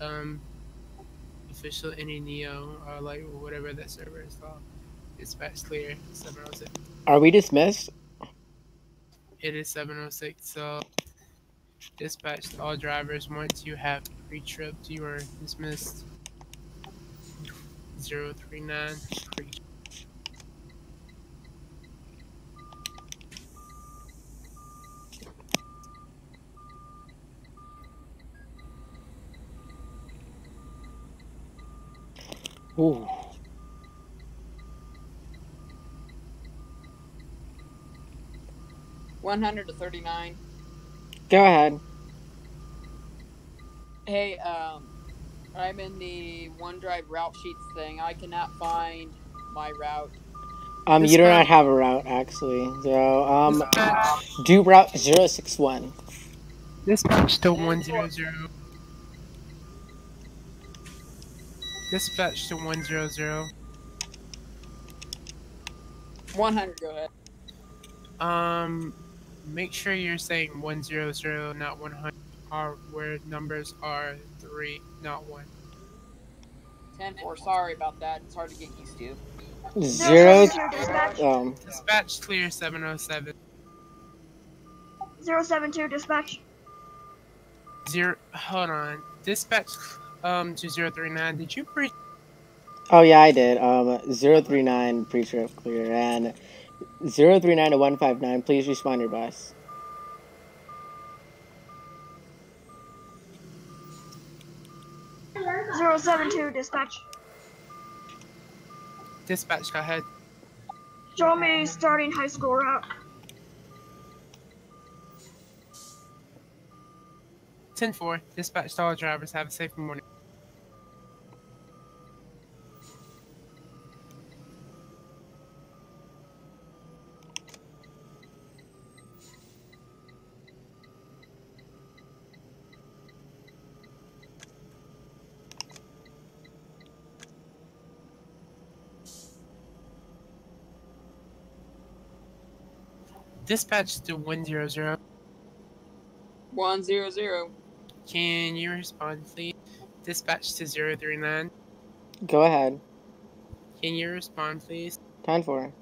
um official any neo or like whatever that server is called. It's Dispatch clear 706. Are we dismissed? It is 706. So dispatch all drivers once you have pre-tripped you are dismissed. 039 pre Ooh. One hundred to thirty-nine. Go ahead. Hey, um, I'm in the OneDrive route sheets thing. I cannot find my route. Um, you do Dispatch. not have a route actually. So um, do route 061. dispatch to 100. Dispatch to 100. One hundred. Go ahead. Um, make sure you're saying 100, not 100, or where numbers are 3, not 1. Ten four. Sorry about that. It's hard to get used to. Zero. dispatch. Um, Dispatch clear 707. 072 dispatch. Zero, hold on. Dispatch um to 039. Did you pre oh yeah, I did. Um, 039 pre-trip clear and 039 to 159. Please respond your bus. Zero seven two dispatch. dispatch? Go ahead. Show me starting high school route. 10 4. Dispatch to all drivers. Have a safe morning. Dispatch to 100. One zero zero. Can you respond, please? Dispatch to 039. Go ahead. Can you respond, please? 10 4.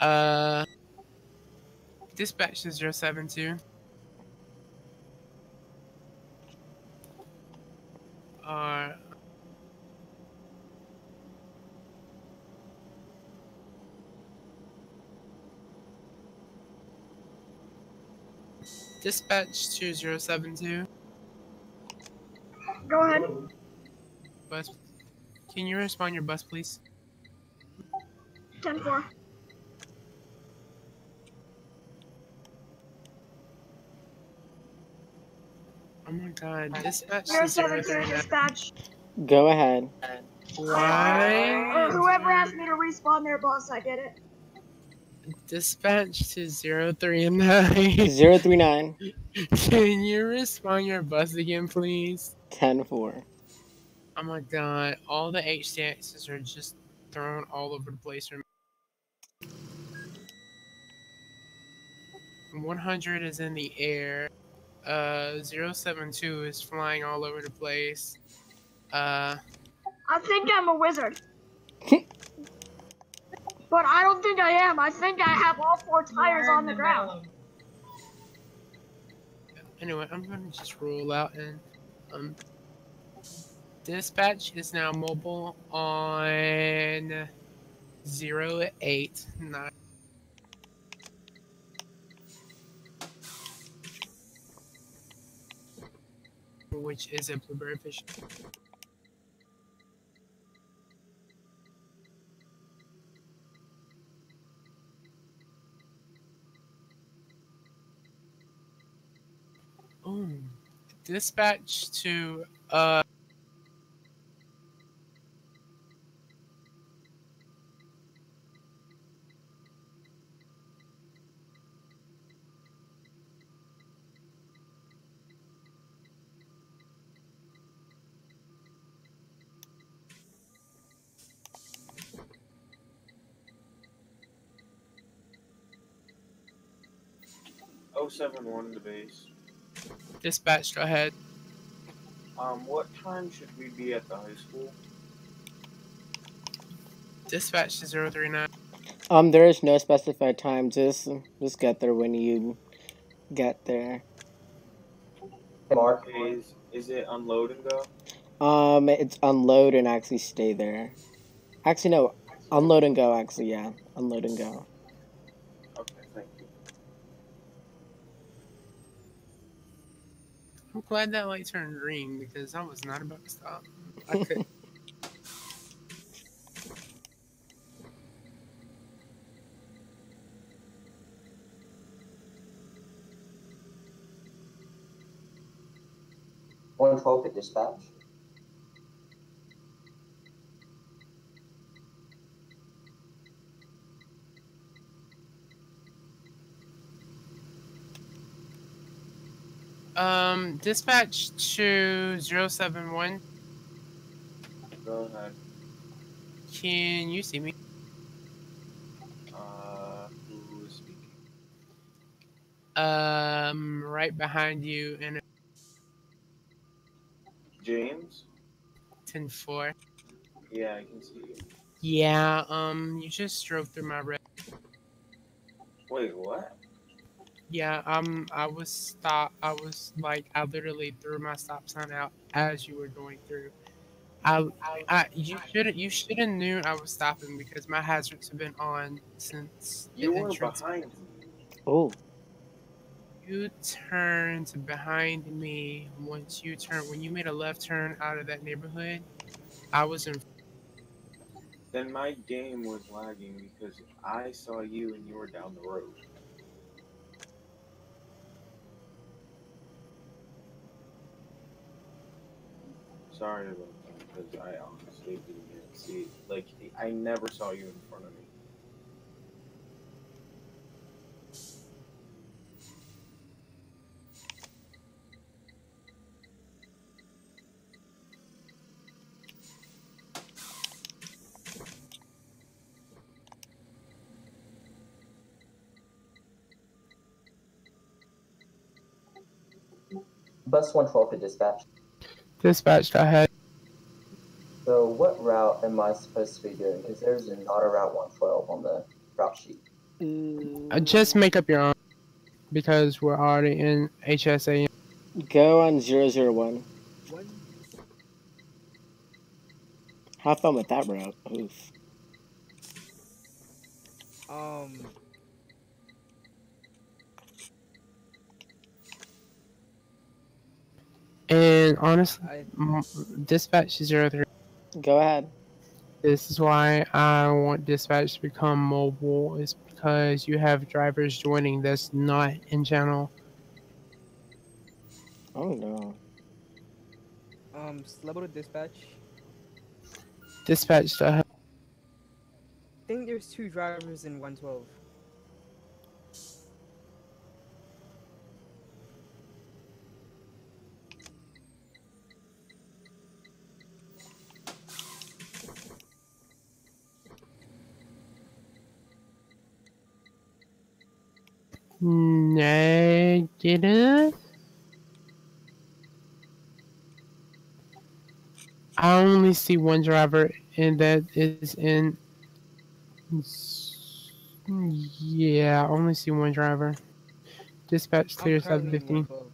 Uh, dispatch to 072. Uh, dispatch 2072. Go ahead. Bus. Can you respond your bus, please? 10 4. Oh my god, dispatch Zero to seven two 039. dispatch. Go ahead. Why? Or whoever asked me to respawn their boss, I did it. Dispatch to 039. 039 Can you respond your bus again, please? 10 4. Oh my god, all the HDXs are just thrown all over the place. 100 is in the air. Uh, 072 is flying all over the place. Uh, I think I'm a wizard. but I don't think I am. I think I have all four tires on the ground. anyway, I'm gonna just roll out and um, dispatch is now mobile on zero eight nine. Which is a Bluebird Vision. Dispatch to uh Oh seven one in the base. Dispatch, go ahead. Um, what time should we be at the high school? Dispatch to 039. Um, there is no specified time. Just just get there when you get there. Mark, Is, is it unload and go? Um, it's unload and actually stay there. Actually, no, unload and go. Actually, yeah, unload and go. Okay, thank you. I'm glad that light turned green because I was not about to stop. I could. one twelve at dispatch. Um, dispatch to 071. Go ahead. Can you see me? Uh, who is speaking? Um, right behind you in James? 10 4. Yeah, I can see you. Yeah, um, you just drove through my red. Wait, what? Yeah, um, I was stop. I was like, I literally threw my stop sign out as you were going through. I, I, you should you should have knew I was stopping because my hazards have been on since the You were entrance. behind. Oh, You turned behind me once you turned when you made a left turn out of that neighborhood. I was in. Then my game was lagging because I saw you and you were down the road. Sorry about that because I honestly didn't see. Like, I never saw you in front of me. Bus one twelve at dispatch. Dispatched ahead. So what route am I supposed to be doing? Because there's not a route one twelve on the route sheet. Uh, just make up your own because we're already in HSA. go on zero zero one. Have fun with that route. Oof. Um, And honestly, I m- dispatch zero three. Go ahead. This is why I want dispatch to become mobile. Is because you have drivers joining that's not in channel. Oh no. um level to dispatch. Dispatch to. I think there's two drivers in 112. Negative. I only see one driver, and that is in. Yeah, I only see one driver. Dispatch clear 715. 112.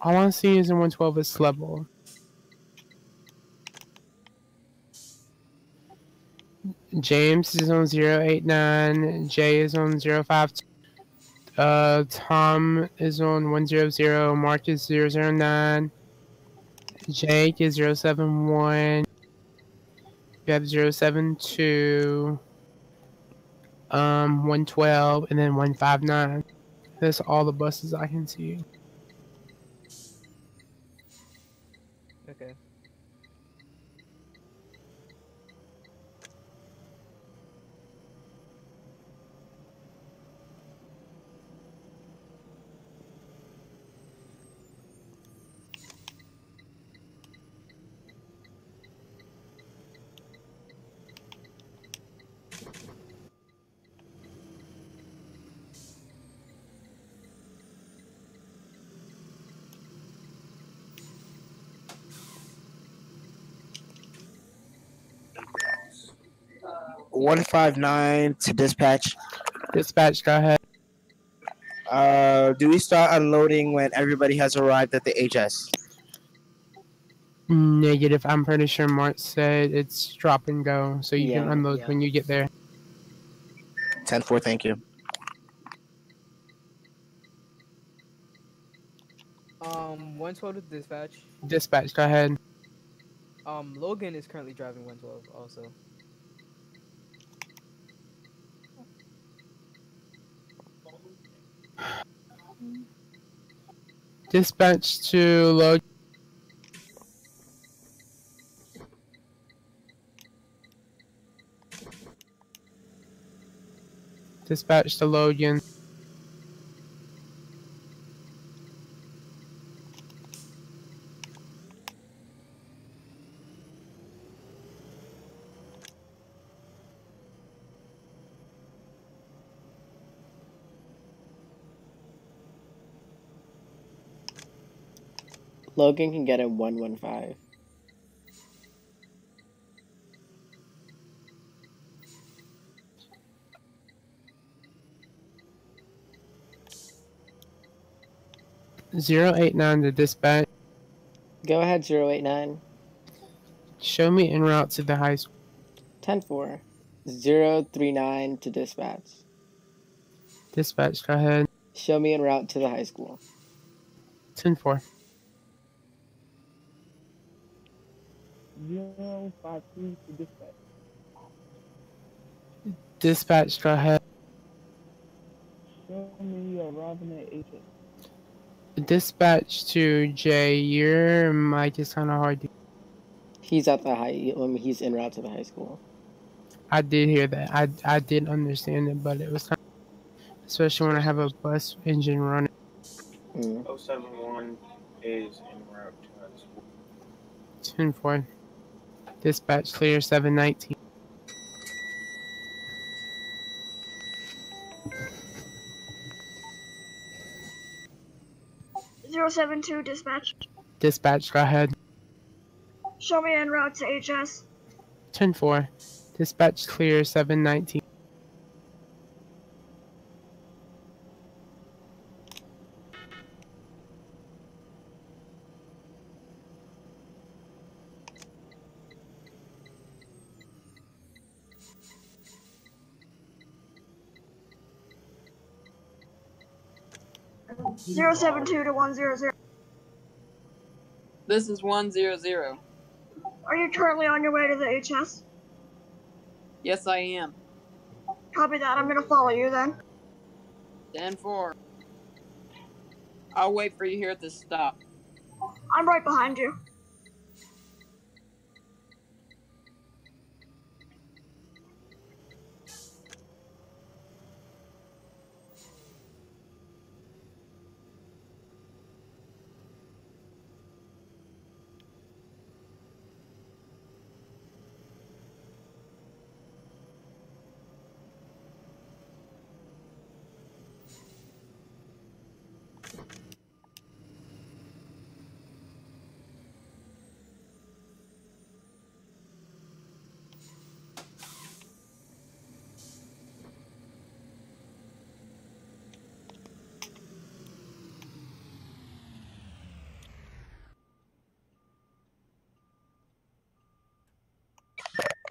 All I see is in 112 is level. James is on 089, Jay is on 052, uh, Tom is on 100, Mark is 009, Jake is 071, you have 072, um, 112, and then 159. That's all the buses I can see. 159 to dispatch. Dispatch, go ahead. Uh, do we start unloading when everybody has arrived at the HS? Negative. I'm pretty sure Mark said it's drop and go, so you can unload yeah. when you get there. 10 4, thank you. Um, 112 to dispatch. Dispatch, go ahead. Um, Logan is currently driving 112 also. Dispatch to load. Dispatch to Logan. Logan can get in 115. Zero eight nine to dispatch. Go ahead, 089. Show me en route to the high school. 104. 039 to dispatch. Dispatch, go ahead. Show me en route to the high school. Ten four. Zero five three to dispatch. Dispatch, go ahead. Show me arriving at HS. Dispatch to Jay. Your mic is kind of hard. To... He's at the high. Um, he's en route to the high school. I did hear that. I I did understand it, but it was kind of, especially when I have a bus engine running. Mm. 071 is en route to high school. Ten four. Dispatch clear seven nineteen. Zero seven two dispatch. Dispatch, go ahead. Show me en route to HS. Ten four. Dispatch clear seven nineteen. Zero seven two to one zero zero. This is 100. Are you currently on your way to the HS? Yes, I am. Copy that. I'm gonna follow you then. 10 4. I'll wait for you here at the stop. I'm right behind you.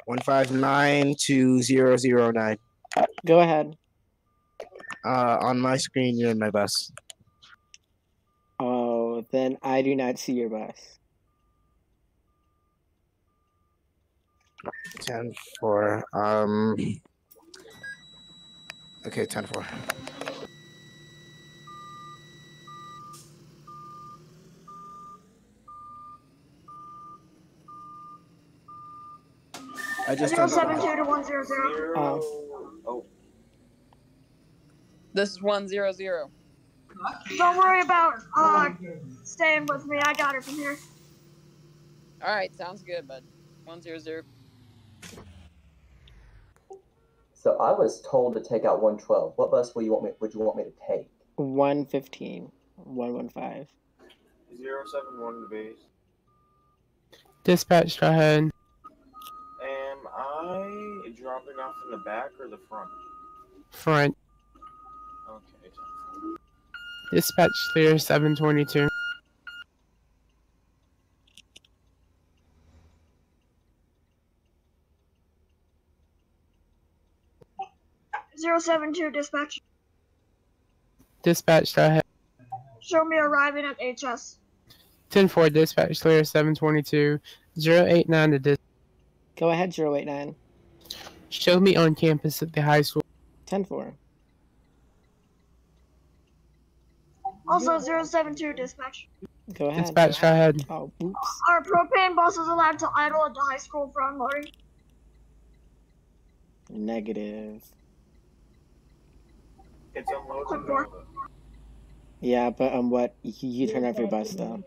One five nine to zero zero nine. Go ahead. Uh, on my screen, you're in my bus. Oh, then I do not see your bus. Ten four. Um. Okay, 10 4. I just Zero don't seven two to one zero zero. Zero. Oh, This is 100. Don't worry about uh staying with me. I got it from here. Alright, sounds good, bud. 100. So I was told to take out 112. What bus will you want me? Would you want me to take? 115. 115. 071 to base. Dispatch, go ahead. Am I dropping off in the back or the front? Front. Okay. Dispatch clear 722. Zero seven two dispatch. Dispatch, go ahead. Show me arriving at HS. 10 4, dispatch clear 722. 089 to dis. Go ahead, 089. Show me on campus at the high school. 10 4. Also zero seven two dispatch. Go ahead. Dispatch, go ahead. Oh, oops. Are propane buses allowed to idle at the high school for unloading? Negative. It's unloaded. Quick though. door. Yeah, but um, what? You, you turn off your bus though.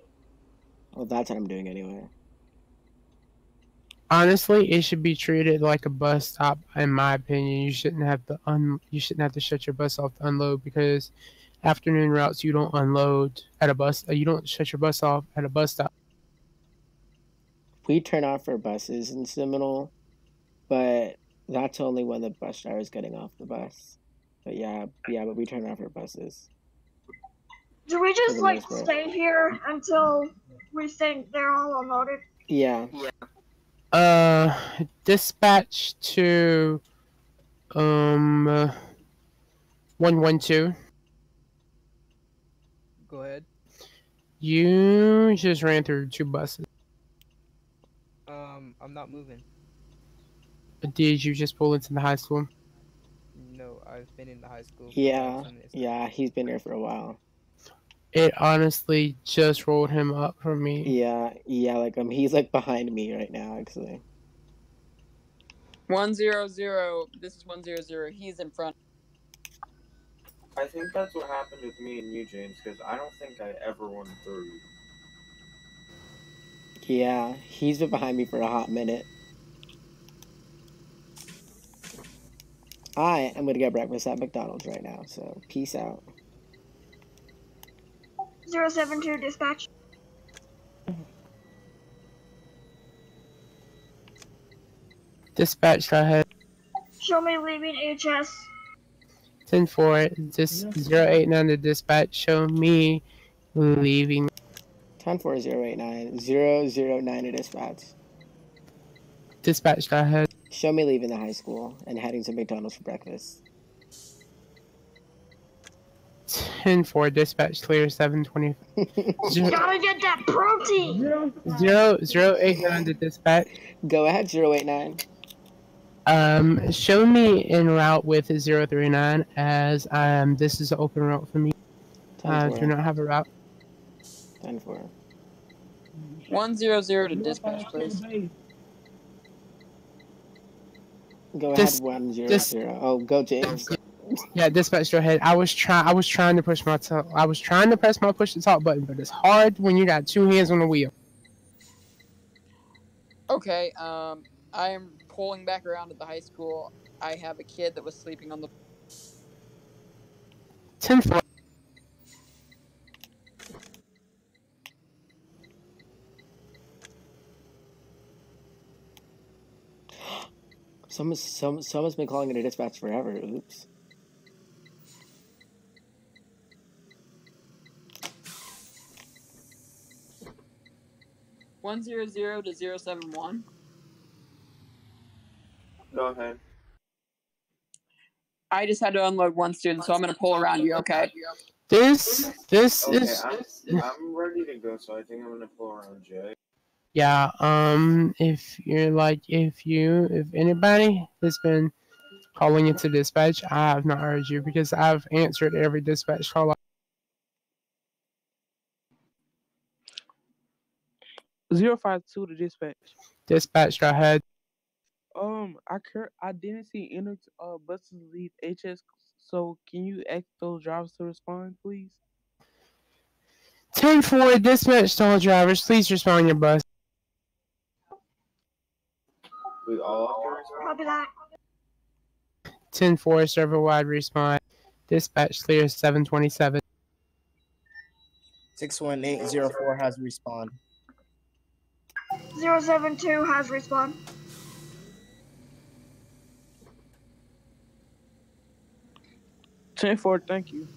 Well, that's what I'm doing anyway. Honestly, it should be treated like a bus stop, in my opinion. You shouldn't have to un- you shouldn't have to shut your bus off to unload because afternoon routes you don't unload at a bus. uh, You don't shut your bus off at a bus stop. We turn off our buses in Seminole, but that's only when the bus driver is getting off the bus. But yeah, yeah, but we turn off our buses. Do we just like stay here until we think they're all unloaded? Yeah. Yeah. Uh, dispatch to um one one two. Go ahead. You just ran through two buses. Um, I'm not moving. Did you just pull into the high school? No, I've been in the high school. Yeah, about 10 minutes now. yeah, he's been here for a while. It honestly just rolled him up for me. Yeah, yeah, like um, he's like behind me right now, actually. One zero zero. This is one zero zero. He's in front. I think that's what happened with me and you, James, because I don't think I ever went through. Yeah, he's been behind me for a hot minute. I am gonna get breakfast at McDonald's right now, so peace out. Zero seven two dispatch. Dispatch, go ahead. Show me leaving HS. 10 4, just 089 to dispatch. Show me leaving. 10409 009 to dispatch. Dispatch, go ahead. Show me leaving the high school and heading to McDonald's for breakfast. 10 4, dispatch clear 720. Zero, Gotta get that protein. zero, zero eight nine to dispatch. Go ahead, 089. Um, show me en route with 039 as um this is an open route for me. I 10 do not have a route. 10 4. One zero zero to dispatch, please. Go Dis- ahead, 100. dis- Oh, go, James. Yeah, dispatch, your head. I was trying. I was trying to push my. T- I was trying to press my push to talk button, but it's hard when you got two hands on the wheel. Okay. Um, I am pulling back around at the high school. I have a kid that was sleeping on the. 10 4. Someone's, some, someone's been calling it a dispatch forever. Oops. One zero zero to zero seven one. Go ahead. I just had to unload one student, so I'm gonna pull around you. Okay. This this Okay, is I'm, I'm ready to go, so I think I'm gonna pull around Jay. yeah. Um, if you're like if you if anybody has been calling into dispatch, I have not heard you because I've answered every dispatch call. 052 to dispatch. Dispatch, go ahead. Um, I cur- I didn't see any uh, buses leave HS, so can you ask those drivers to respond, please? Ten four dispatch to all drivers, please respond your bus. Ten four server wide response. Dispatch clear 727. 61804 has respond. 072 has respawned. Ten four, thank you.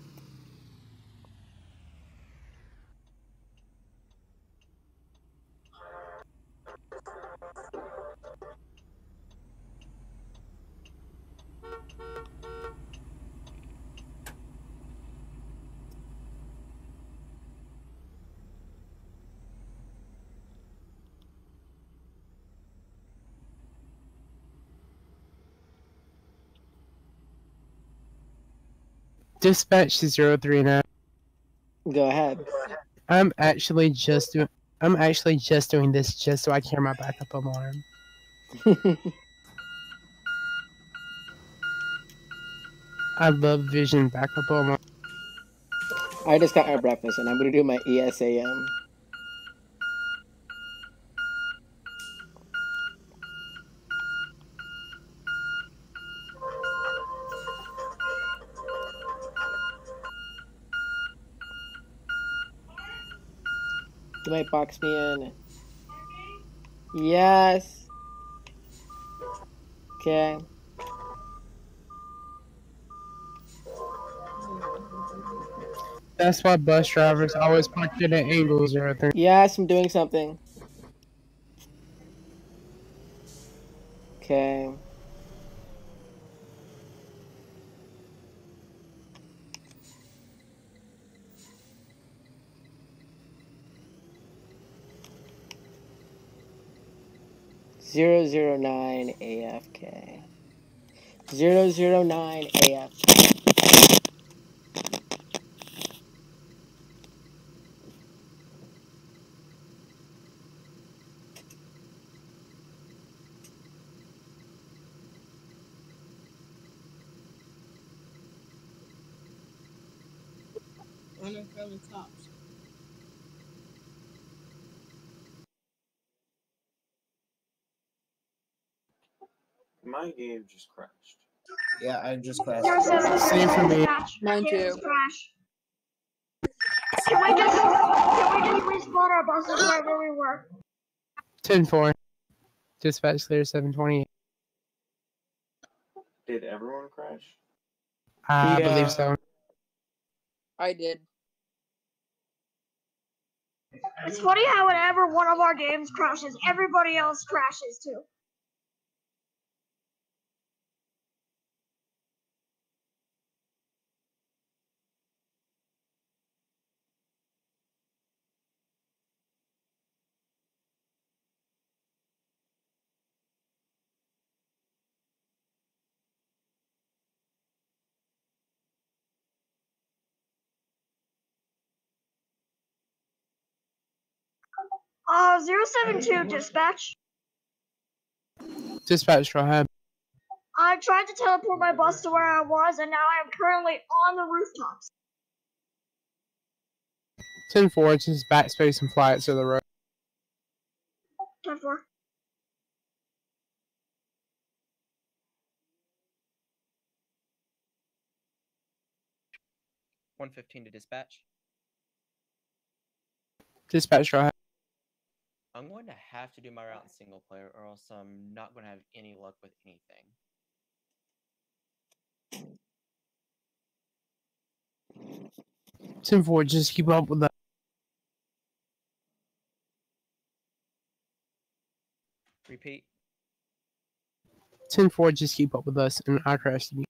Dispatch to zero three nine. Go ahead. I'm actually just doing. I'm actually just doing this just so I can hear my backup alarm. I love Vision backup alarm. I just got my breakfast and I'm gonna do my ESAM. Might box me in. Yes. Okay. That's why bus drivers always park at an angle zero three. Yes, I'm doing something. Okay. Zero zero nine AFK. Zero zero My game just crashed. Yeah, I just crashed. Zero seven Same for me. Mine too. Crash. Can we just can we just respawn our buses right where we were? Ten four. Dispatch clear seven twenty. Did everyone crash? I Yeah. believe so. I did. It's funny how whenever one of our games crashes, everybody else crashes too. Uh, 072 dispatch. Dispatch go ahead. I tried to teleport my bus to where I was, and now I am currently on the rooftops. Ten four. Just backspace and fly it to the road. 10 4. One fifteen to dispatch. Dispatch go ahead. I'm going to have to do my route in single player, or else I'm not going to have any luck with anything. Ten four. Just keep up with that. Repeat. Ten four. Just keep up with us, and I crashed you.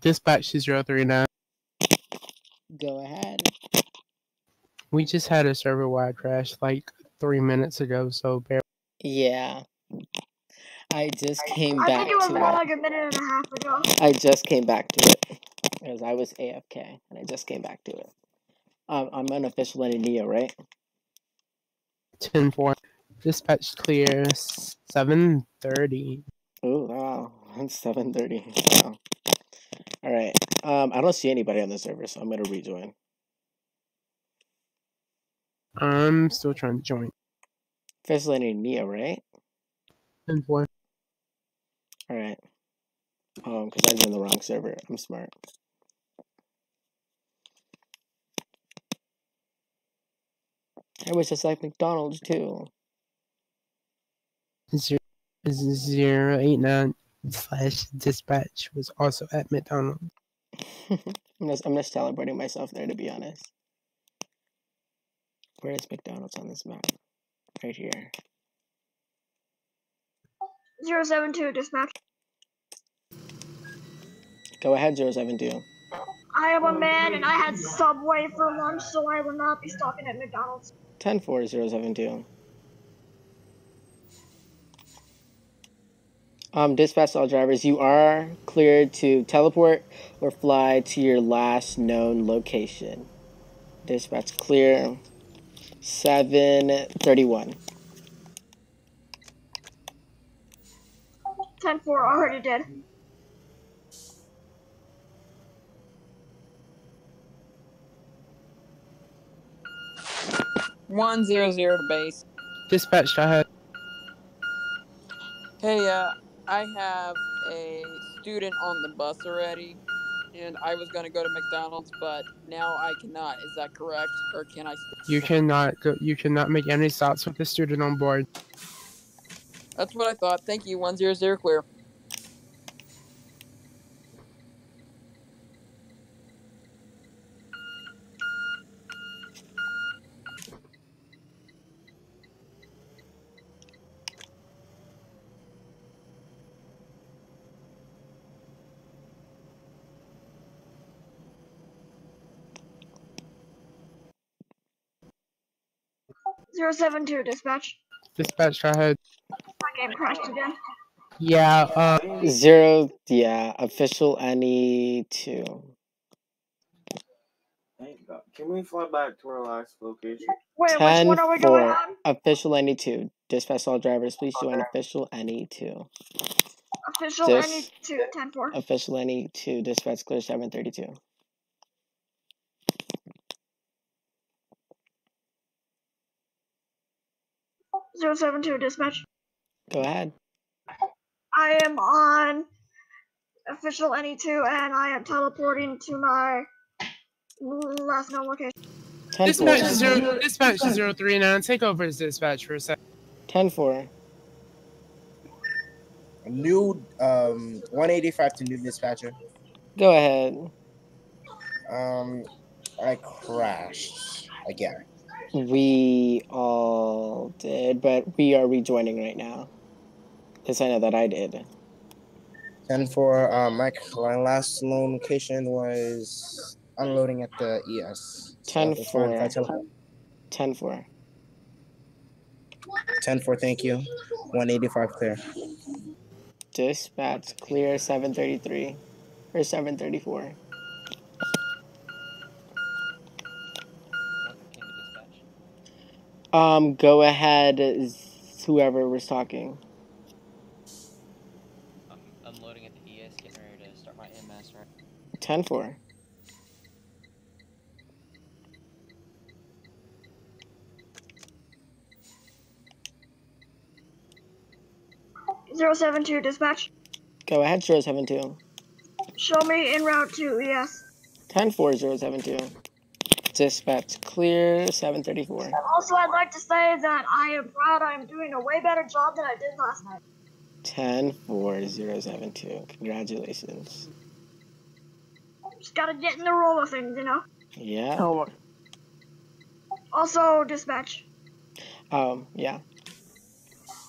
Dispatch to zero three nine. Go ahead. We just had a server wide crash like three minutes ago, so bear. Yeah. I just came I back think it was to more it. like a minute and a half ago. I just came back to it because I was AFK and I just came back to it. Um, I'm unofficial in Neo, right? Ten four. Dispatch clear seven thirty. Oh wow, it's seven thirty. Wow. All right. Um, I don't see anybody on the server, so I'm gonna rejoin. I'm still trying to join. Facilitating and Nia, right? And. All right. Um, because I'm in the wrong server. I'm smart. I was just like McDonald's too. Zero, zero eight nine slash dispatch was also at McDonald's. I'm just I'm just celebrating myself there to be honest. Where is McDonald's on this map? Right here. Zero seven two dispatch. Go ahead, 072. I am a man and I had Subway for lunch, so I will not be stopping at McDonald's. 104 Um, dispatch all drivers, you are cleared to teleport or fly to your last known location. Dispatch clear. 731. Ten four already did. One zero zero to base. Dispatch, I ahead. Hey, uh, I have a student on the bus already, and I was gonna go to McDonald's, but now I cannot. Is that correct, or can I? You cannot go. You cannot make any stops with the student on board. That's what I thought. Thank you. One zero zero clear. Zero seven two dispatch. Dispatch, go ahead. My game crashed again. Yeah. Uh, Zero, yeah, official any two. Thank God. Can we fly back to our last location? Wait, which one are we going 4. on? Official any two. Dispatch all drivers, please join official any two. Official Dis- any two ten four. Official any two. Dispatch clear 732. Zero seven two dispatch. Go ahead. I am on official NE2 and I am teleporting to my last known location. 10 dispatch 4. zero. Dispatch zero three nine. Take over as dispatch for a second. 10 4. New um 185 to new dispatcher. Go ahead. Um, I crashed again. We all did, but we are rejoining right now. Because I know that I did. 10 for um, my, my last known location was unloading at the ES. So 10 that's fine if I 4. tele- 10 4. 10 for thank you. 185 clear. Dispatch clear 733 or 734. 115 to dispatch. Um, go ahead, whoever was talking. I'm unloading at the ES, getting ready to start my MS right 10 4. Zero seven two dispatch. Go ahead, 072. Show me en route to ES. 10 4 072. Dispatch clear 734. Also, I'd like to say that I am proud. I am doing a way better job than I did last night. 10 4 072. Congratulations. Just gotta get in the roll of things, you know. Yeah. Oh, Also, dispatch. Um, yeah.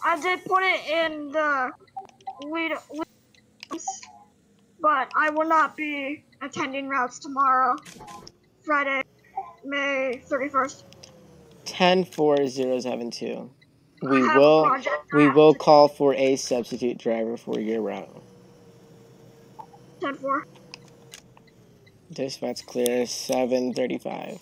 I did put it in the lead, lead but I will not be attending routes tomorrow, Friday, May 31st. 10 4 072. I We will we will call for a substitute driver for your route. 10 4. Dispatch clear 735.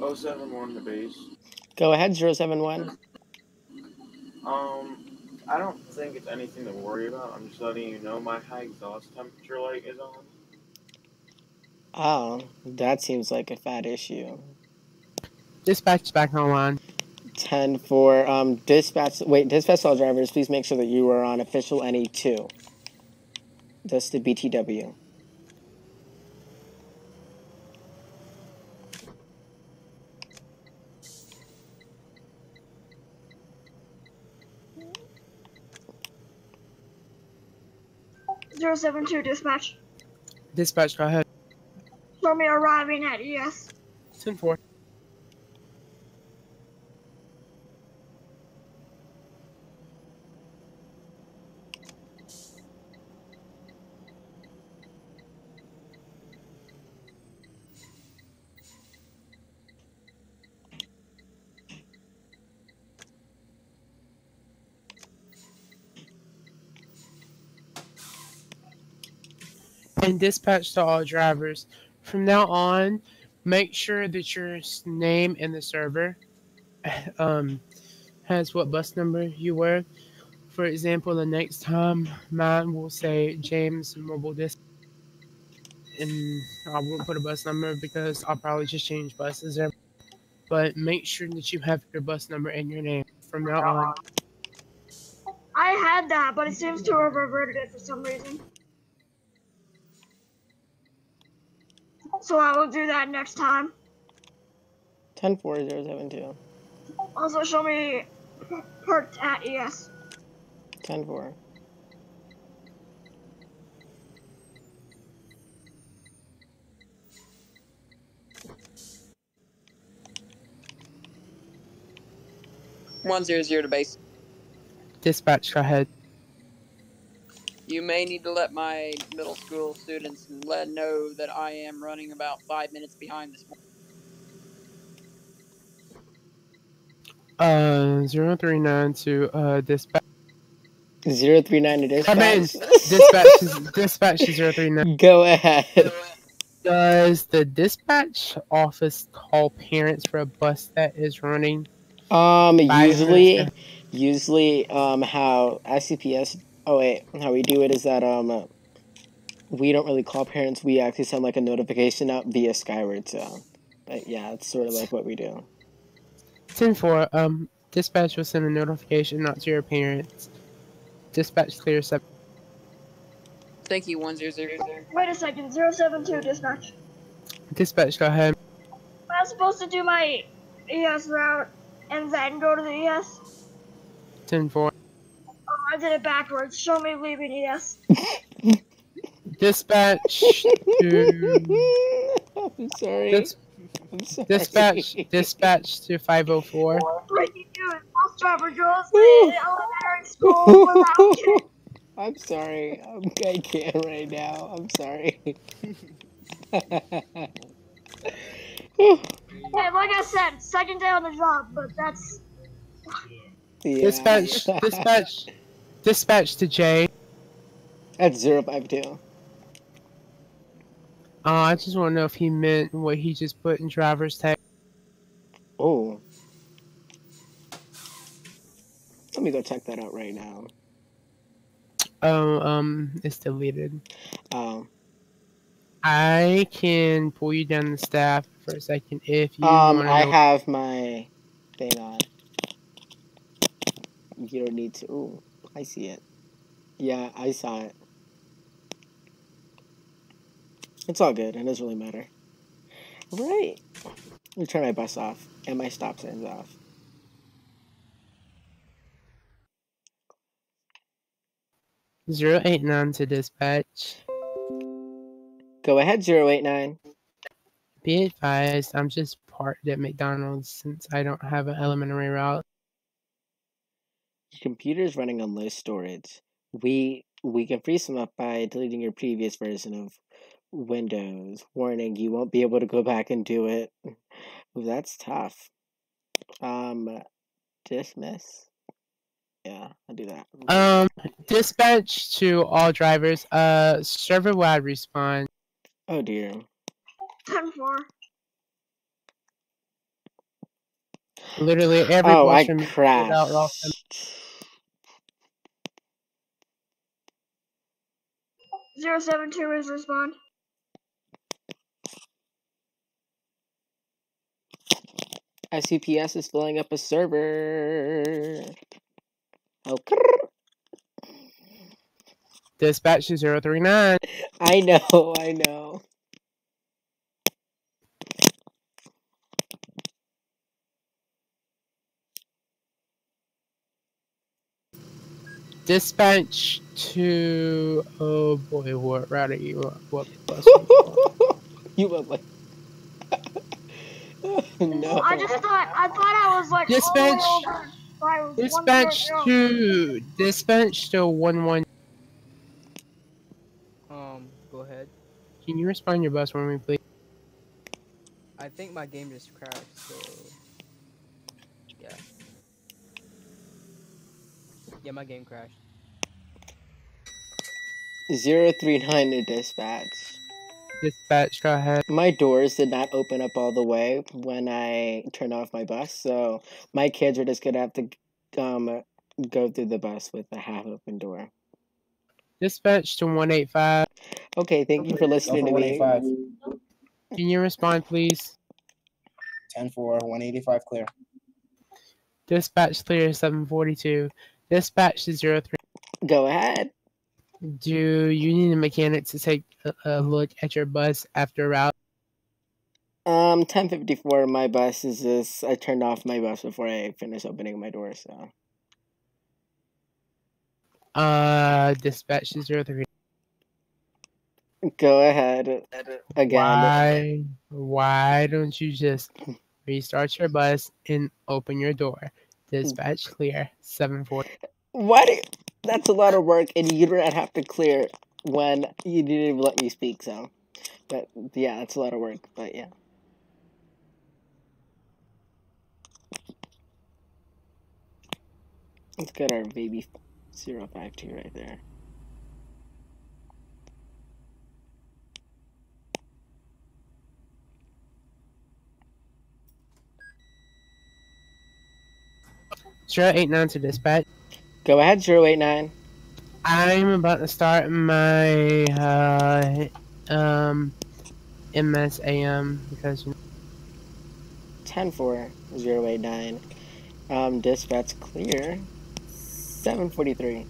Oh seven one the base. Go ahead, 071. Um, I don't think it's anything to worry about. I'm just letting you know my high exhaust temperature light is on. Oh, that seems like a fat issue. Dispatch back online. Ten for um dispatch. Wait, dispatch all drivers. Please make sure that you are on official NE two. That's the BTW. Zero seven two dispatch. Dispatch, go ahead. Show me arriving at ES. Ten four. And dispatch to all drivers. From now on, make sure that your name in the server um, has what bus number you were. For example, the next time mine will say James Mobile Dispatch, and I won't put a bus number because I'll probably just change buses. There. But make sure that you have your bus number and your name from now on. I had that, but it seems to have reverted it for some reason. So I will do that next time. Ten four zero seven two. Also, show me perked at ES. Ten four. One zero zero to base. Dispatch, go ahead. You may need to let my middle school students let know that I am running about five minutes behind this morning. Uh, zero three nine to uh dispatch. Zero three nine to dispatch. Come in. Dispatch dispatch is zero three nine. Go ahead. Does the dispatch office call parents for a bus that is running? Um, usually, usually, um, how SCPS. Oh wait, how we do it is that um, we don't really call parents. We actually send like a notification out via Skyward. So, but yeah, it's sort of like what we do. Ten four. Um, dispatch will send a notification out to your parents. Dispatch clear sub. Thank you, one zero zero. Wait a second, 072 dispatch. Dispatch, go ahead. Am I supposed to do my ES route and then go to the ES? Ten four. I did it backwards. Show me leaving E ES. Dispatch to I'm sorry. dis- I'm sorry. dispatch dispatch to five oh four. Breaking news. Bus driver goes to elementary school without. I'm sorry. I'm, I can't right now. I'm sorry. Hey, like I said, second day on the job, but that's Yeah. Dispatch dispatch dispatch to Jay. Five two. Uh, I just want to know if he meant what he just put in driver's tag. Oh. Let me go check that out right now. Oh, um, it's deleted. Um, I can pull you down the staff for a second if you um, want to I know. have my thing on. You don't need to. Ooh, I see it. Yeah, I saw it. It's all good. It doesn't really matter. Right. Let me turn my bus off and my stop signs off. Zero eight nine to dispatch. Go ahead, 089. Be advised, I'm just parked at McDonald's since I don't have an elementary route. Your computer's running on low storage. We we can free some up by deleting your previous version of Windows. Warning, you won't be able to go back and do it. That's tough. Um, dismiss. Yeah, I'll do that. Um, dispatch to all drivers. Uh, server wide response. Oh dear. 10 4. Literally every oh, bus I from crashed. Without loss of- Zero seven two is respawn. SCPS is filling up a server. Oh. Dispatch to 039. I know, I know. Dispatch to. Oh boy, what route are you on? What bus? you on? went like. no. I just thought I thought I was like Dispatch. all the way over. so I was Dispatch wondering- to. Dispatch to 11. Um, go ahead. Can you respond your bus for me, please? I think my game just crashed, so yeah. Yeah, my game crashed. 039 to dispatch. Dispatch, go ahead. My doors did not open up all the way when I turned off my bus, so my kids are just gonna have to um go through the bus with a half open door. Dispatch to 185. Okay, thank you for listening to me. 185. Can you respond, please? 10 for 185 clear. Dispatch clear 742. Dispatch to 03. Go ahead. Do you need a mechanic to take a, look at your bus after route? Um, 1054, my bus is this. I turned off my bus before I finished opening my door, so. Uh, dispatch to 03. Go ahead. Again. Why, why don't you just restart your bus and open your door? Dispatch clear 740. Why do That's a lot of work, and you don't have to clear when you didn't even let me speak, so. But yeah, that's a lot of work, but yeah. Let's get our baby 052 right there. Nine to dispatch. Go ahead, 089. I'm about to start my uh um MSAM because 10 4 089. Um, dispatch clear. 743.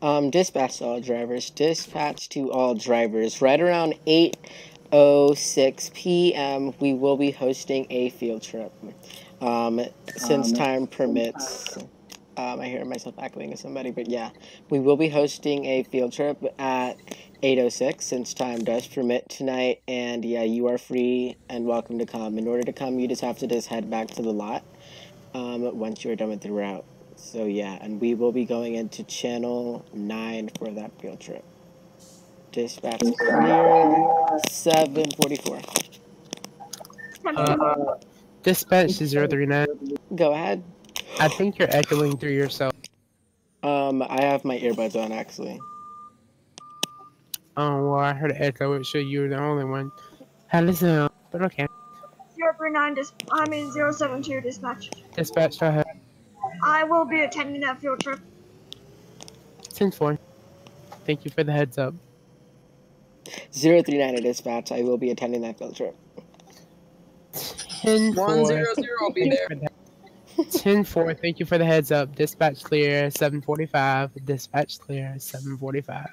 Um, dispatch to all drivers. Dispatch to all drivers. Right around 8.06 p.m., we will be hosting a field trip. Um, since Um, time permits. Um, I hear myself echoing at somebody, but yeah. We will be hosting a field trip at 8.06 since time does permit tonight. And yeah, you are free and welcome to come. In order to come, you just have to just head back to the lot um, once you're done with the route. So yeah, and we will be going into channel nine for that field trip. Dispatch clear seven forty four. uh, dispatch to zero three nine. Go ahead. I think you're echoing through yourself. Um, I have my earbuds on actually. Oh well, I heard an echo. It showed you were the only one. How does it? But okay. 039 dis- I mean 072 dispatch. Dispatch, go ahead. I will be attending that field trip. Ten four. Thank you for the heads up. Zero three nine at dispatch. I will be attending that field trip. Ten One four. zero zero, I'll be there. Ten four. Thank you for the heads up. Dispatch clear. Seven forty five. Dispatch clear. Seven forty five.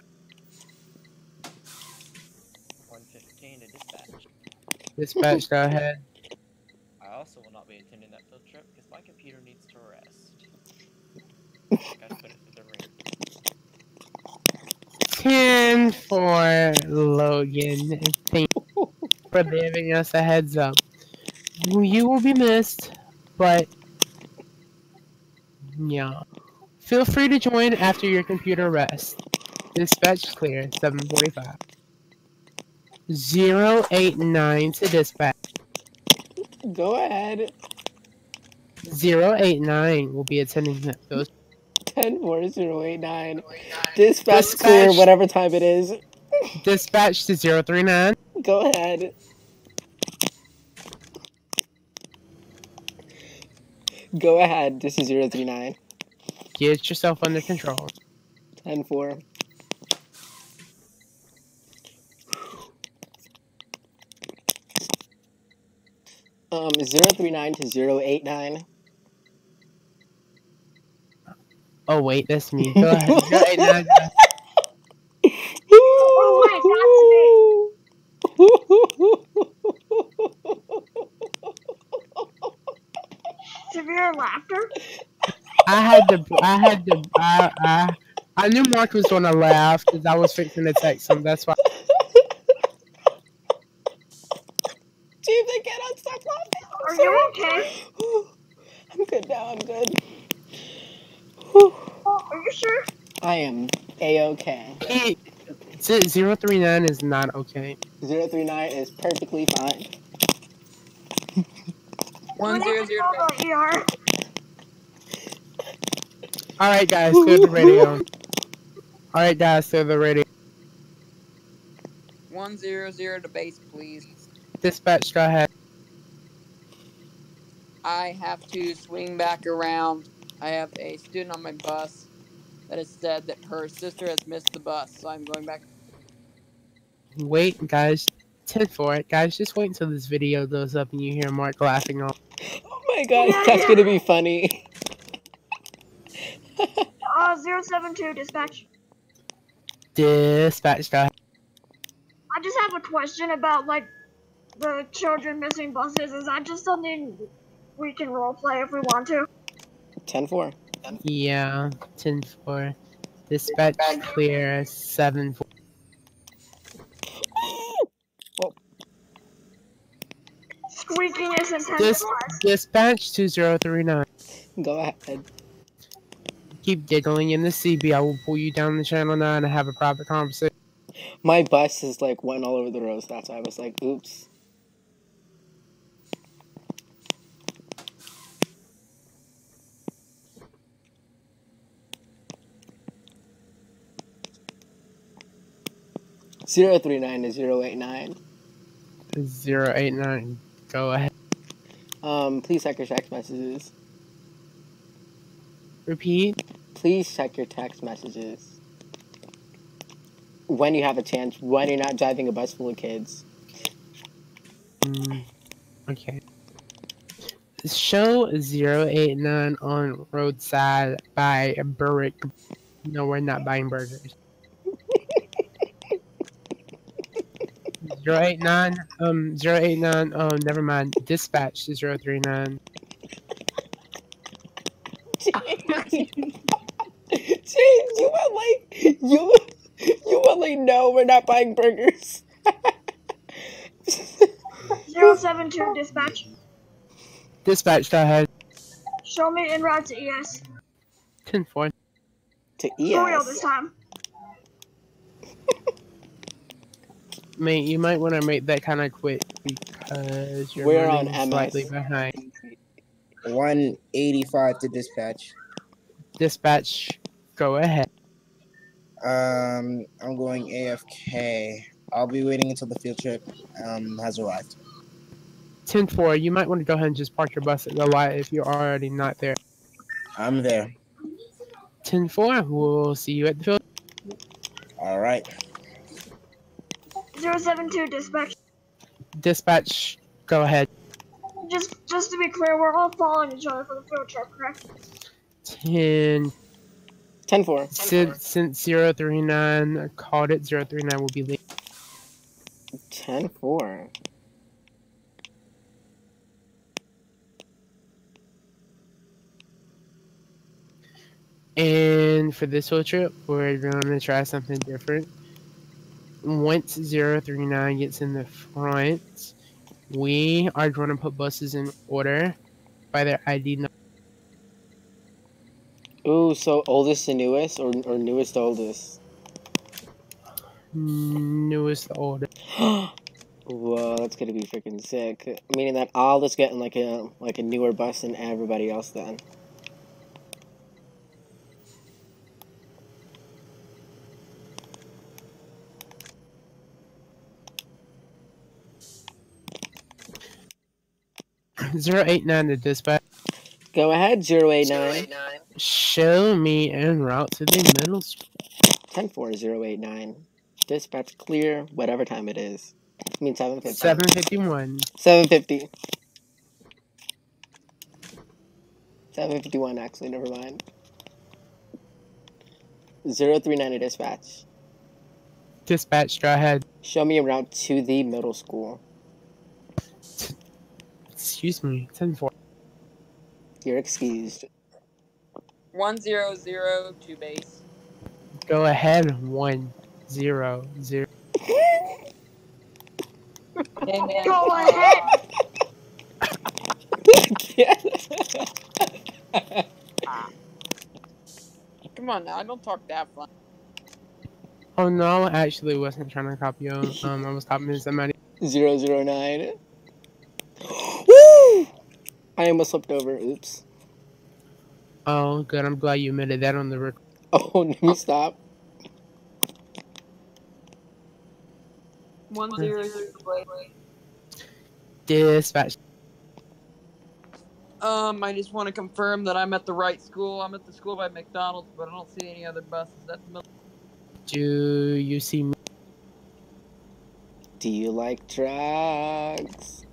115 to dispatch. Dispatch, go ahead. I also will not be attending that field trip because my computer needs to rest. Gotta put it through the ringer. 10 for Logan. Thank you for giving us a heads up. You will be missed, but yeah. Feel free to join after your computer rests. Dispatch clear, 745. 089 to dispatch. Go ahead. 089 will be attending those. Ten four zero eight nine. Dispatch clear Dispatch. whatever time it is. Dispatch to 039. Go ahead. Go ahead. This is 039. Get yourself under control. 10 4. Um, 039 to 089. Oh, wait, that's me. Go ahead. 089. Oh Severe laughter. I had to. I had to. I, I, I knew Mark was gonna laugh because I was fixing to text him. That's why. Chief, I cannot stop laughing. I'm Are sorry. you okay? I'm good now. I'm good. Oh, are you sure? I am a-okay. Hey, 039 is not okay. 039 is perfectly fine. One We're zero gonna zero. ER. All right, guys, clear the radio. All right, guys, clear the radio. One zero zero to base, please. Dispatch, go ahead. I have to swing back around. I have a student on my bus that has said that her sister has missed the bus, so I'm going back. Wait, guys. 10 for it. Guys, just wait until this video goes up and you hear Mark laughing all. Oh my god, that's gonna be funny. Uh, 072 dispatch. Dispatch, go ahead. I just have a question about like the children missing buses. Is that just something we can roleplay if we want to? 10 4. Yeah, 10 for. Dispatch clear, 7 4. Squeaking is Dis- dispatch 2039. Go ahead. Keep giggling in the CB. I will pull you down the channel 9 and have a private conversation. My bus is like went all over the roads. That's why I was like, oops. Zero three nine to zero eight nine. 089. Go ahead. Um, please check your text messages. Repeat. Please check your text messages. When you have a chance, when you're not driving a bus full of kids. Mm, okay. Show 089 on roadside by Burrick. No, we're not buying burgers. 089, um, 089, oh, never mind. Dispatch to 039. James, you were like you you went like no, we're not buying burgers. 072 dispatch. Dispatch, go ahead. Show me in route to ES. 10 4. To For real ES. this time. Mate, you might want to make that kind of quick because you're We're on running MS. slightly behind. 185 to dispatch. Dispatch, go ahead. Um, I'm going AFK. I'll be waiting until the field trip um has arrived. 10 4, you might want to go ahead and just park your bus at the light if you're already not there. I'm there. 10 4, we'll see you at the field. All right. 072 dispatch. Dispatch, go ahead. Just just to be clear, we're all following each other for the field trip, correct? 10 10 4. Since, since 039 called it, 039 will be late. 10 4. And for this whole trip, we're going to try something different. Once 039 gets in the front, we are going to put buses in order by their ID number. Ooh, so oldest to newest or, or newest to oldest? Newest to oldest. Whoa, that's gonna be freaking sick. Meaning that I'll just get in like a like a newer bus than everybody else then. 089 to dispatch. Go ahead, 089. Show me en route to the middle school. 10089. Dispatch clear, whatever time it is. I mean 750. 751. 750. 751 actually, never mind. 039 to dispatch. Dispatch, go ahead. Show me a route to the middle school. Excuse me. 10 4. You're excused. One zero zero to base. Go ahead. 1 0 0. Hey man. Go ahead. Come on now, I don't talk that fun. Oh no, I actually wasn't trying to copy you. Um, I was copying somebody. 009. Woo! I almost slipped over. Oops. Oh, good. I'm glad you admitted that on the record. Oh, let me stop. One zero zero. Dispatch. Um, I just want to confirm that I'm at the right school. I'm at the school by McDonald's, but I don't see any other buses. That's the middle. Do you see me? Do you like drugs?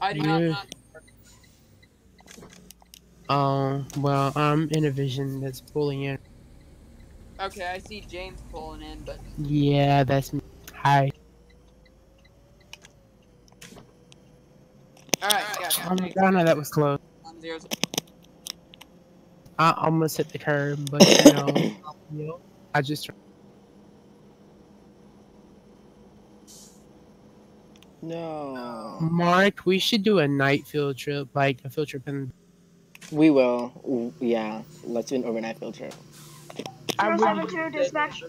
I do not. Yeah. not- Oh, um, well, I'm in a vision that's pulling in. Okay, I see James pulling in, but Yeah, that's me. Hi. all right, yeah. Oh my god, no, that was close. One zero zero. I almost hit the curb, but you know, you know, I just. No. Mark, we should do a night field trip, like a field trip in. We will. Yeah. Let's do an overnight field trip. I Zero seven two dispatch.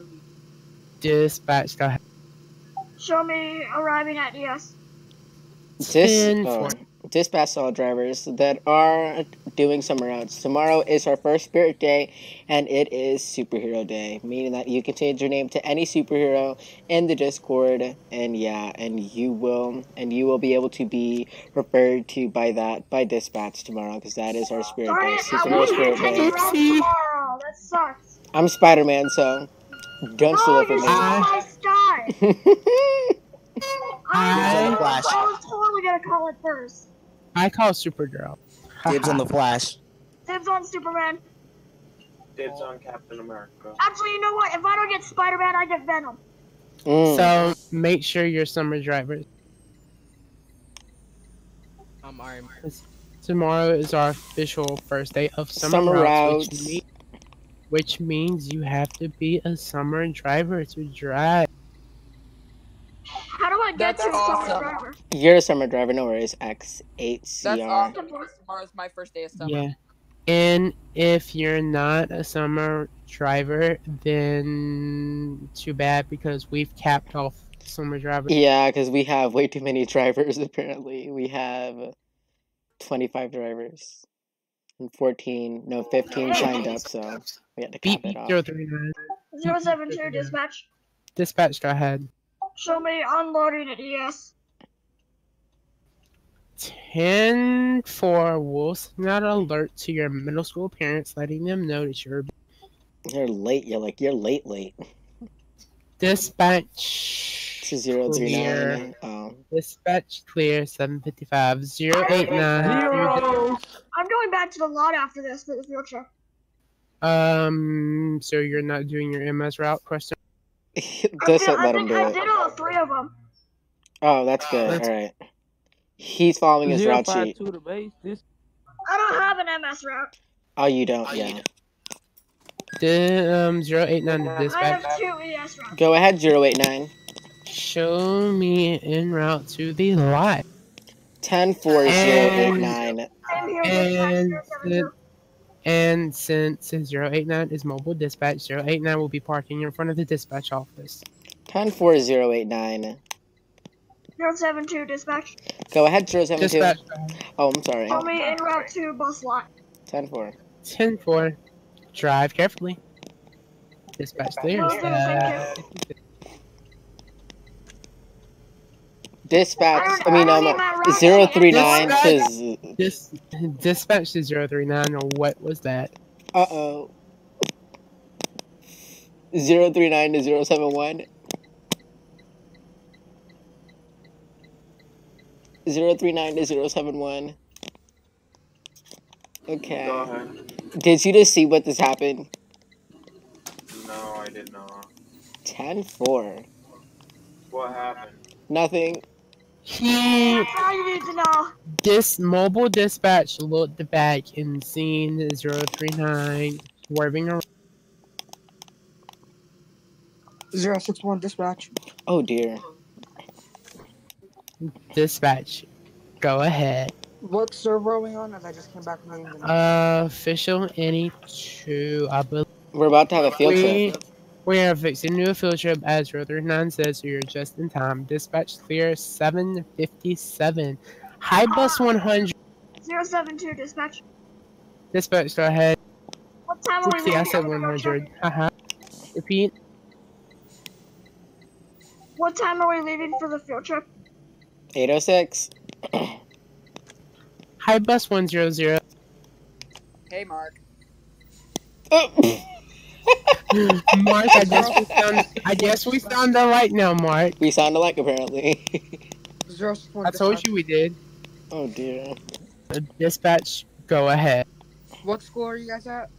dispatch. Go ahead. Show me arriving at ES. Dis- Ten oh, four. dispatch all drivers that are doing somewhere else. Tomorrow is our first Spirit Day, and it is Superhero Day, meaning that you can change your name to any superhero in the Discord, and yeah, and you will, and you will be able to be referred to by that by dispatch tomorrow, because that is our Spirit Darn Day, it, Superhero Spirit Day. Tomorrow. That sucks. I'm Spider Man, so don't steal Oh, it from me. I- my. I, I- Flash. I was totally gonna call it first. I call Supergirl. Dibs on the flash. Dibs on Superman. Dibs on Captain America. Actually, you know what? If I don't get Spider-Man, I get Venom. Mm. So make sure your summer drivers. I'm Iron Man. Tomorrow is our official first day of summer, Summer routes, routes. Which, mean- which means you have to be a summer driver to drive. How do I get That's to a awesome. summer driver? You're a summer driver, no worries. X8CR. That's awesome. because Tomorrow's my first day of summer. Yeah. And if you're not a summer driver, then too bad because we've capped off summer drivers. Yeah, because we have way too many drivers, apparently. We have 25 drivers. And 14, no, 15 signed up, so we had to cap Beep it beep off. zero three nine. Zero seven two dispatch. Dispatch, go ahead. Show me unloading at E ES. 10 4 will send out an alert to your middle school parents, letting them know that you're You're late. You're like, you're late, late. dispatch. To 039. Clear. Oh. Dispatch clear 755 089. Zero. I'm going back to the lot after this for the field trip. Um, so you're not doing your MS route question? I Just did, I let him think do I it. did all three of them. Oh, that's good. That's- Alright. He's following his route five sheet. two to base. This I don't have an MS route. Oh, you don't? Yeah. Di- um, 089 to I have two ES routes. Go ahead, 089. Show me en route to the lot. 10 4 089. Same here, And dispatch, 072. And since 089 is mobile dispatch, 089 will be parking in front of the dispatch office. 10 4 089. 072 dispatch. Go ahead, 072. Dispatch Oh, I'm sorry. Show me en route to bus lot. 10 4. 10 4. Drive carefully. Dispatch clear. Okay, thank Uh, Dispatch. I I mean, I um, don't need my route zero any three anymore. nine says. Dis- dispatch to 039 or what was that? Uh oh. Zero three nine to zero seven one. Zero three nine to zero seven one. Okay. Go ahead. Did you just see what this happened? No, I did not. Ten four. What happened? Nothing. He That's all you need to know. this mobile dispatch looked back and seen 039 swerving around. Zero six one dispatch. Oh dear. Dispatch, go ahead. What server are we on? As I just came back from the Uh, official any two, I believe. We're about to have a field we, trip. We are fixing to do a field trip as 039 says, so you're just in time. Dispatch clear 757. High bus ah. 100. 072 dispatch. Dispatch, go ahead. What time are we 60, I said for the field 100. Haha. Uh-huh. Repeat. What time are we leaving for the field trip? Eight oh six. High bus 100. Hey, Mark. Mark, I guess we sound, I guess we sound alike now, Mark. We sound alike apparently. Zero six one. I told you we did. oh dear. Dispatch, go ahead. What school are you guys at?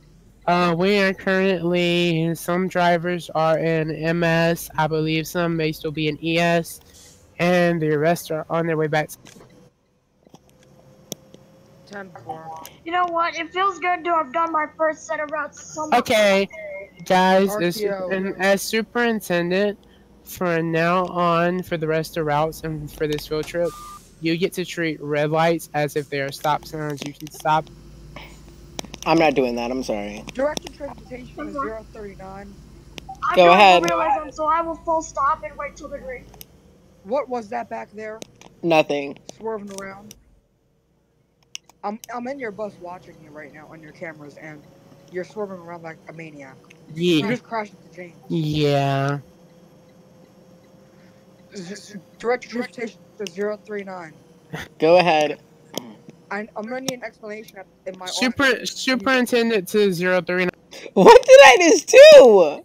Uh, we are currently, some drivers are in MS, I believe some may still be in ES, and the rest are on their way back. Ten four. You know what? It feels good to have done my first set of routes so much. Okay, guys, as, RTO. and as superintendent, from now on, for the rest of routes and for this field trip, you get to treat red lights as if they are stop signs. You can stop. I'm not doing that. I'm sorry. Directed transportation is 039. I'm Go doing ahead. the realism, so I will full stop and wait till the green. What was that back there? Nothing. Swerving around. I'm I'm in your bus watching you right now on your cameras, and you're swerving around like a maniac. You Yeah. just crashed into James. Yeah. Z- Directed transportation is zero three nine. Go ahead. I, I'm gonna need an explanation at- in my Super superintendent to zero three nine. What did I just do?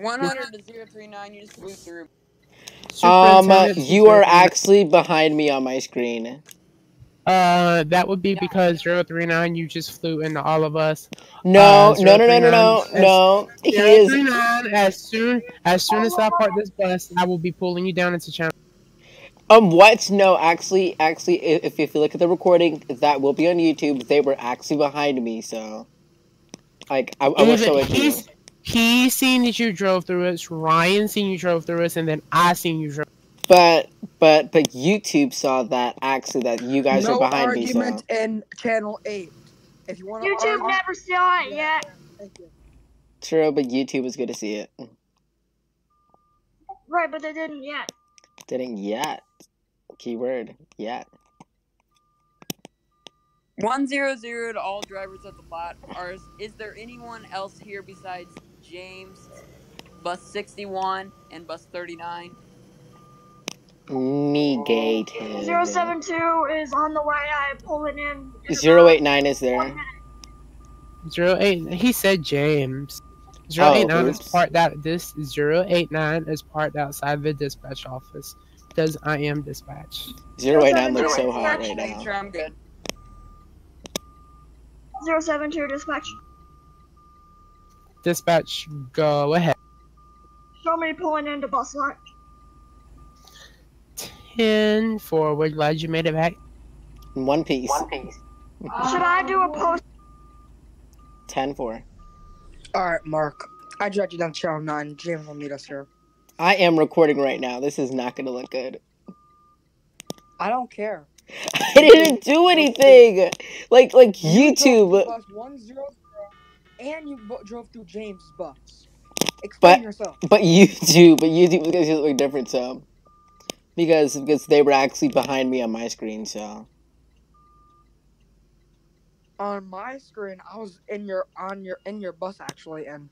100 to 039, you just flew through. Um, you are actually behind me on my screen. Uh, that would be because 039 you just flew into all of us. No, Uh, no, no, no, no, no, 039 no. He is. 039, as soon as soon as I park this bus, I will be pulling you down into channel. Um, what? No, actually, actually, if, if you look at the recording, that will be on YouTube. They were actually behind me, so. Like, I, I will show it to you. he's he seen that you drove through us. Ryan seen you drove through us, and then I seen you drove. But, but, but YouTube saw that actually that you guys no are behind me, so. argument in channel eight. If you want to YouTube argue, never saw it yet. thank you. True, but YouTube was good to see it. Right, but they didn't yet. Didn't yet. Keyword, yet. 100 to all drivers at the lot. Are, is there anyone else here besides James, bus 61, and bus 39? Negated. 072 is on the way. I pull it in. in Zero about eight nine is there. minute. Zero eight. He said James. Zero eight nine oh, is oops. parked out. This zero eight nine is parked outside the dispatch office. Does I am dispatch. Zero eight nine looks so hot right now. sure I'm good. 072 dispatch. Dispatch, go ahead. Show me pulling into bus lot. Ten four. We're glad you made it back. In one piece. One piece. Should I do a post? Ten four. All right, Mark. I dragged you down channel nine. James will meet us here. I am recording right now. This is not gonna look good. I don't care. I didn't do anything. Like like YouTube. Bus one zero zero, and you bo- drove through James' bus. Explain But yourself. but YouTube, but YouTube is gonna see something different. So because because they were actually behind me on my screen. So On my screen, I was in your on your in your bus actually, and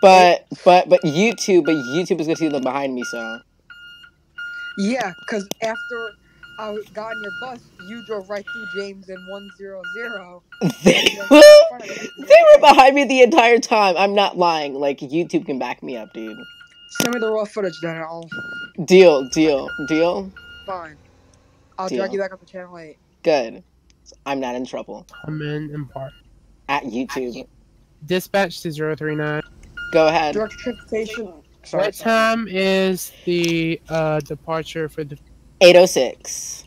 but but but YouTube but YouTube is gonna see them behind me. So Yeah, because after I got on your bus, you drove right through James in 100. They were, they were behind me the entire time. I'm not lying. Like YouTube can back me up, dude. Send me the raw footage then. I'll. Deal, deal, deal. Fine. I'll drag you back up to channel 8. Good. I'm not in trouble. I'm in and part. At YouTube. Dispatch to 039. Go ahead. Direct transportation. Sorry, What sorry. time is the uh departure for the 806.